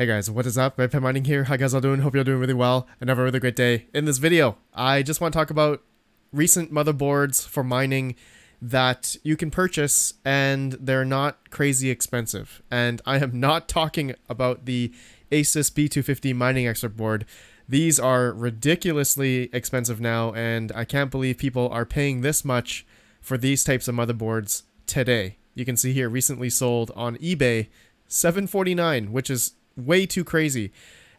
Hey guys, what is up? Red Panda Mining here. How you guys all doing? Hope you're doing really well and have a really great day. In this video, I just want to talk about recent motherboards for mining that you can purchase and they're not crazy expensive. And I am not talking about the Asus B250 mining expert board. These are ridiculously expensive now and I can't believe people are paying this much for these types of motherboards today. You can see here recently sold on eBay 749, which is way too crazy.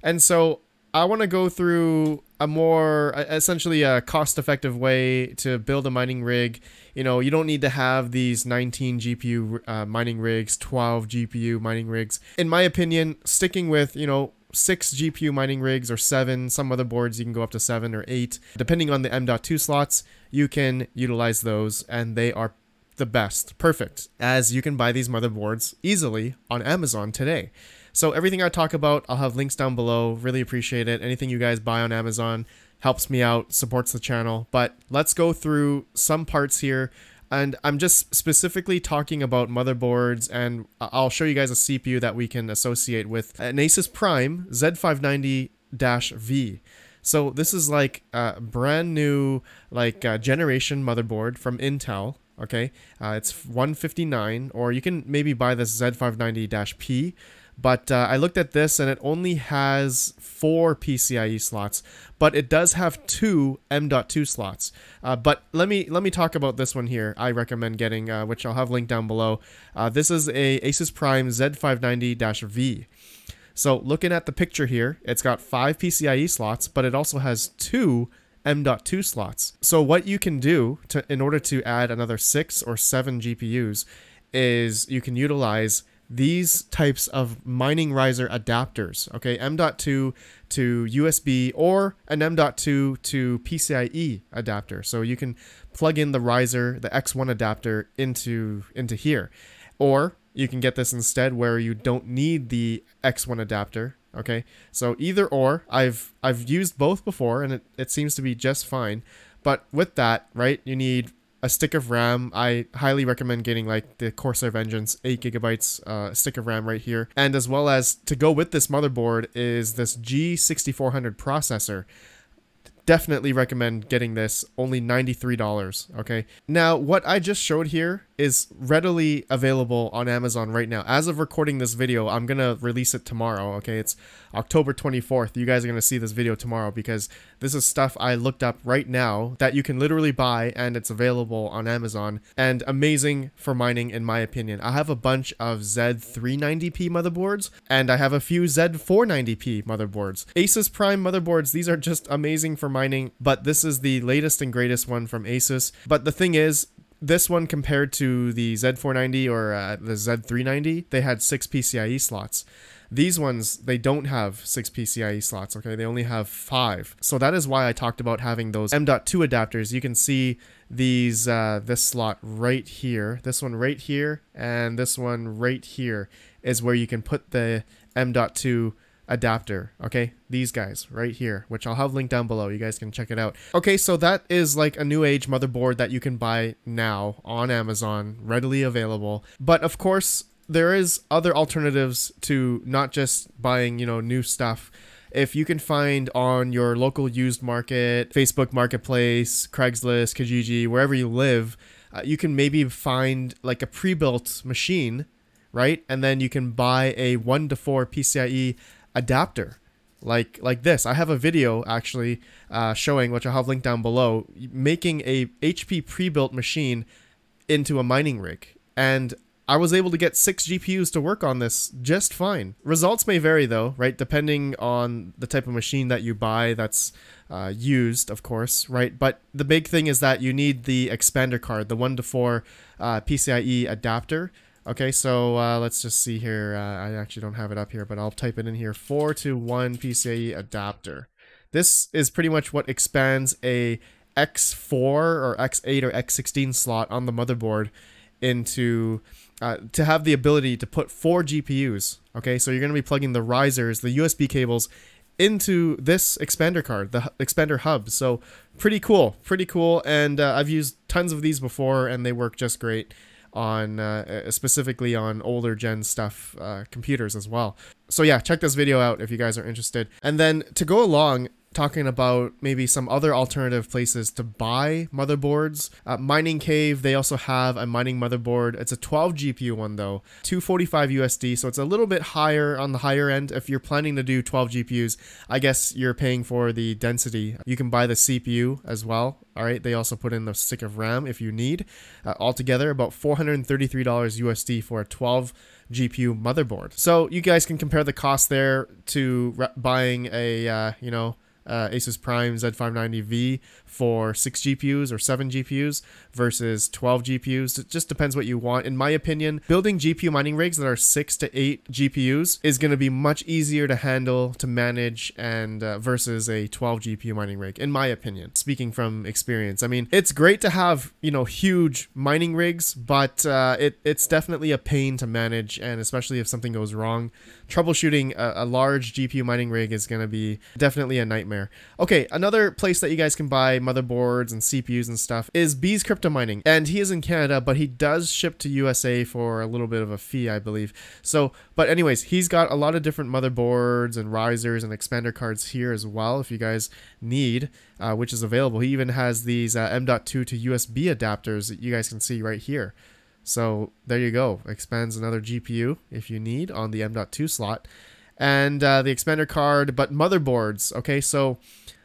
And so I want to go through a more essentially a cost-effective way to build a mining rig. You know, you don't need to have these 19 GPU uh, mining rigs, 12 GPU mining rigs. In my opinion, sticking with, you know, six GPU mining rigs or seven. Some other boards you can go up to seven or eight. Depending on the M.2 slots, you can utilize those and they are the best. Perfect. As you can buy these motherboards easily on Amazon today. So everything I talk about, I'll have links down below. Really appreciate it. Anything you guys buy on Amazon helps me out, supports the channel. But let's go through some parts here. And I'm just specifically talking about motherboards, and I'll show you guys a CPU that we can associate with an Asus Prime Z590-V. So this is like a brand new like uh, generation motherboard from Intel. Okay, uh, it's 159, or you can maybe buy this Z590-P but uh, I looked at this and it only has four PCIe slots, but it does have two M.2 slots. Uh, but let me let me talk about this one here. I recommend getting, uh, which I'll have linked down below. Uh, this is a Asus Prime Z590-V. So looking at the picture here, it's got five PCIe slots, but it also has two M.2 slots. So what you can do to in order to add another six or seven GPUs is you can utilize these types of mining riser adapters, okay, M.2 to USB or an M.2 to PCIe adapter. So you can plug in the riser, the X1 adapter into into here. Or you can get this instead where you don't need the X1 adapter, okay? So either or, I've I've used both before and it, it seems to be just fine. But with that, right, you need a stick of RAM. I highly recommend getting like the Corsair Vengeance 8 gigabytes uh, stick of RAM right here. And as well as to go with this motherboard is this G6400 processor definitely recommend getting this only $93 okay? Now what i just showed here is readily available on amazon right now. As of recording this video i'm gonna release it tomorrow okay? It's october 24th you guys are gonna see this video tomorrow because this is stuff i looked up right now that you can literally buy and it's available on amazon and amazing for mining in my opinion. I have a bunch of z390p motherboards and i have a few z490p motherboards. Asus prime motherboards these are just amazing for mining, but this is the latest and greatest one from Asus. But the thing is, this one compared to the Z490 or uh, the Z390, they had six PCIe slots. These ones, they don't have six PCIe slots, okay? They only have five. So that is why I talked about having those M.2 adapters. You can see these, uh, this slot right here, this one right here, and this one right here is where you can put the M.2 adapter okay? These guys right here which i'll have linked down below. You guys can check it out. Okay so that is like a new age motherboard that you can buy now on amazon readily available. But of course there is other alternatives to not just buying you know new stuff. If you can find on your local used market facebook marketplace craigslist kijiji wherever you live uh, you can maybe find like a pre-built machine right? And then you can buy a 1 to 4 pcie adapter like like this. I have a video actually uh, showing, which I'll have linked down below, making a HP pre-built machine into a mining rig. And I was able to get six GPUs to work on this just fine. Results may vary though, right? Depending on the type of machine that you buy that's uh, used, of course, right? But the big thing is that you need the expander card, the 1 to 4 uh, PCIe adapter Okay, so uh, let's just see here. Uh, I actually don't have it up here, but I'll type it in here. 4 to 1 PCIe adapter. This is pretty much what expands a X4 or X8 or X16 slot on the motherboard into uh, to have the ability to put four GPUs. Okay, so you're going to be plugging the risers, the USB cables into this expander card, the expander hub. So pretty cool, pretty cool. And uh, I've used tons of these before and they work just great. On uh, specifically on older gen stuff uh, computers as well. So yeah, check this video out if you guys are interested. And then to go along, talking about maybe some other alternative places to buy motherboards. Uh, MiningCave, they also have a mining motherboard. It's a 12 GPU one though, 245 USD, so it's a little bit higher on the higher end. If you're planning to do 12 GPUs, I guess you're paying for the density. You can buy the CPU as well. All right, they also put in the stick of RAM if you need. Uh, altogether, about $433 USD for a 12 GPU motherboard. So you guys can compare the cost there to buying a, uh, you know, uh, Asus Prime Z590V for 6 GPUs or 7 GPUs versus 12 GPUs. It just depends what you want. In my opinion, building GPU mining rigs that are 6 to 8 GPUs is going to be much easier to handle, to manage, and uh, versus a 12 GPU mining rig, in my opinion, speaking from experience. I mean, it's great to have, you know, huge mining rigs, but uh, it, it's definitely a pain to manage, and especially if something goes wrong. Troubleshooting a, a large GPU mining rig is going to be definitely a nightmare. Okay, another place that you guys can buy motherboards and CPUs and stuff is Bees Crypto Mining. And he is in Canada, but he does ship to USA for a little bit of a fee, I believe. So, but anyways, he's got a lot of different motherboards and risers and expander cards here as well if you guys need, uh, which is available. He even has these uh, M.2 to USB adapters that you guys can see right here. So there you go. Expands another GPU if you need on the M.2 slot. And uh, the expander card, but motherboards. Okay, so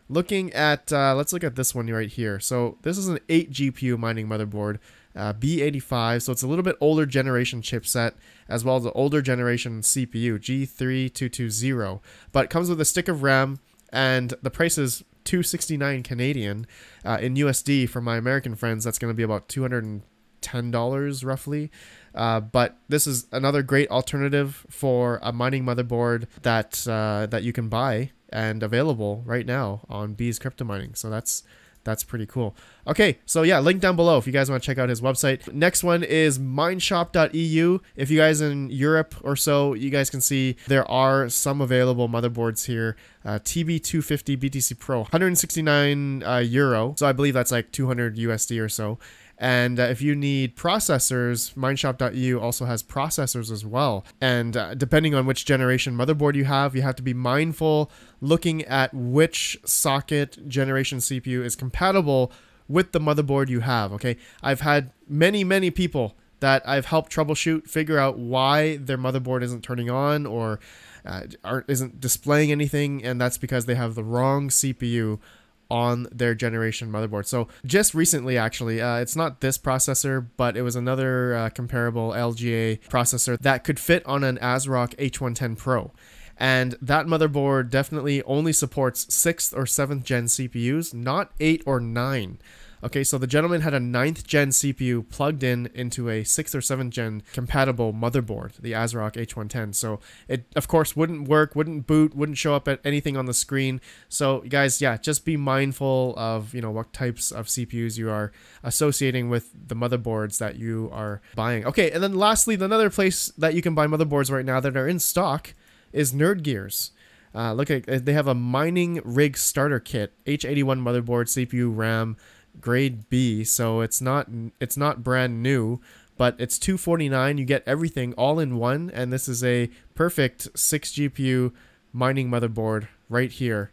looking at, uh, let's look at this one right here. So this is an 8 GPU mining motherboard, uh, B85. So it's a little bit older generation chipset, as well as the older generation CPU, G3220. But comes with a stick of RAM, and the price is 269 Canadian uh, in USD for my American friends. That's going to be about 200 $10 roughly. Uh, but this is another great alternative for a mining motherboard that uh, that you can buy and available right now on Bees Crypto Mining. So that's that's pretty cool. Okay, so yeah, link down below if you guys want to check out his website. Next one is mineshop.eu. If you guys in Europe or so, you guys can see there are some available motherboards here. Uh, TB250 BTC Pro, 169 uh, euro. So I believe that's like 200 USD or so. And uh, if you need processors, mineshop.eu also has processors as well. And uh, depending on which generation motherboard you have, you have to be mindful looking at which socket generation CPU is compatible with the motherboard you have. Okay, I've had many, many people that I've helped troubleshoot figure out why their motherboard isn't turning on or uh, aren't isn't displaying anything, and that's because they have the wrong CPU on their generation motherboard. So just recently, actually, uh, it's not this processor, but it was another uh, comparable LGA processor that could fit on an ASRock H110 Pro. And that motherboard definitely only supports 6th or 7th gen CPUs, not 8 or 9. Okay, so the gentleman had a 9th gen CPU plugged in into a 6th or 7th gen compatible motherboard, the ASRock H110. So it, of course, wouldn't work, wouldn't boot, wouldn't show up at anything on the screen. So guys, yeah, just be mindful of, you know, what types of CPUs you are associating with the motherboards that you are buying. Okay, and then lastly, another place that you can buy motherboards right now that are in stock is NerdGearz. Uh, look at they have a mining rig starter kit, H81 motherboard, CPU, RAM, grade B, so it's not it's not brand new, but it's 249. You get everything all in one, and this is a perfect six GPU mining motherboard right here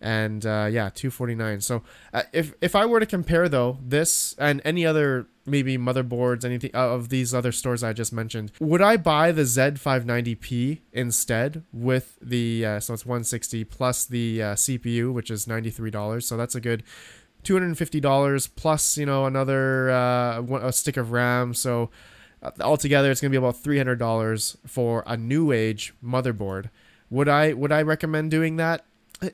and uh, yeah 249 so uh, if if i were to compare though this and any other maybe motherboards anything uh, of these other stores i just mentioned would i buy the z590p instead with the uh, so it's 160 plus the uh, cpu which is $93 so that's a good $250 plus you know another uh, a stick of ram. So altogether it's going to be about $300 for a new age motherboard. Would i would i recommend doing that?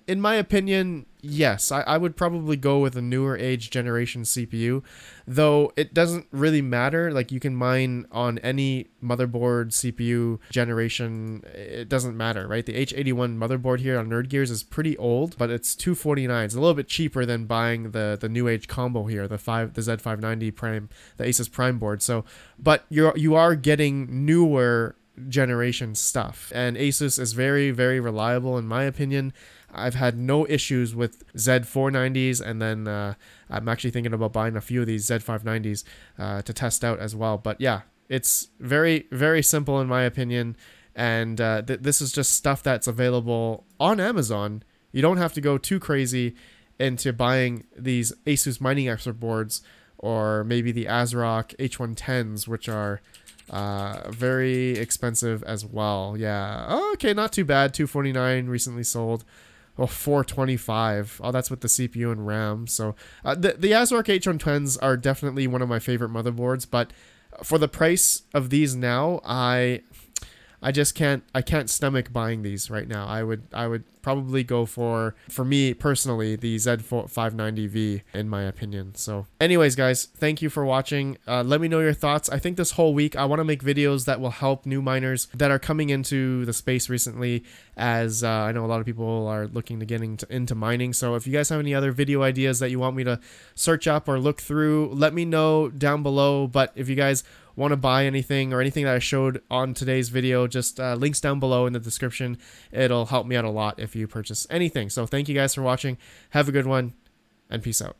In my opinion, yes, I, I would probably go with a newer age generation CPU, though it doesn't really matter. Like you can mine on any motherboard CPU generation, it doesn't matter, right? The H81 motherboard here on NerdGearz is pretty old, but it's 249. It's a little bit cheaper than buying the the new age combo here, the five the Z590 Prime, the Asus Prime board. So, but you're you are getting newer generation stuff. And Asus is very, very reliable in my opinion. I've had no issues with Z490s, and then uh, I'm actually thinking about buying a few of these Z590s uh, to test out as well. But yeah, it's very, very simple in my opinion. And uh, th- this is just stuff that's available on Amazon. You don't have to go too crazy into buying these Asus Mining Expert boards or maybe the ASRock H110s, which are uh, very expensive as well. Yeah. Oh, okay, not too bad. 249 recently sold. Oh, 425. Oh, that's with the CPU and RAM. So uh, the the ASRock H110s are definitely one of my favorite motherboards, but for the price of these now, I I just can't I can't stomach buying these right now. I would I would probably go for for me personally the Z590V in my opinion. So anyways guys, thank you for watching. Uh, let me know your thoughts. I think this whole week I want to make videos that will help new miners that are coming into the space recently as uh, I know a lot of people are looking to get into, into mining. So if you guys have any other video ideas that you want me to search up or look through, let me know down below. But if you guys want to buy anything or anything that I showed on today's video, just uh, links down below in the description. It'll help me out a lot if you purchase anything. So thank you guys for watching. Have a good one and peace out.